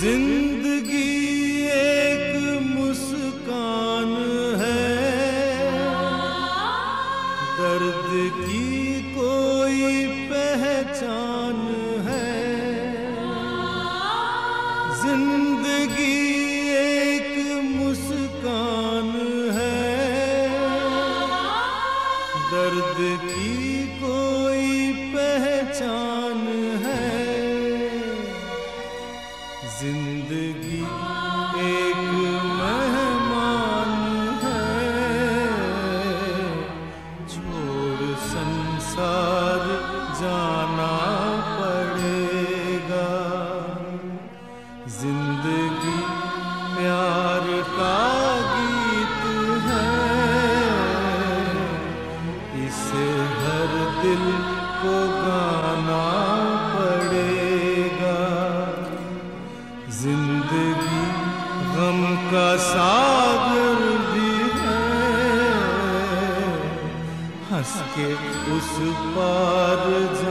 ज़िंदगी एक मुस्कान है। दर्द की कोई पहचान है। ज़िंदगी एक मुस्कान है। दर्द की कोई पहचान ज़िंदगी एक मेहमान है, छोड़ संसार जाना पड़ेगा। ज़िंदगी प्यार का गीत है, इसे हर दिल को गाना ज़िंदगी गम का सागर भी है। हंस के उस पार जाना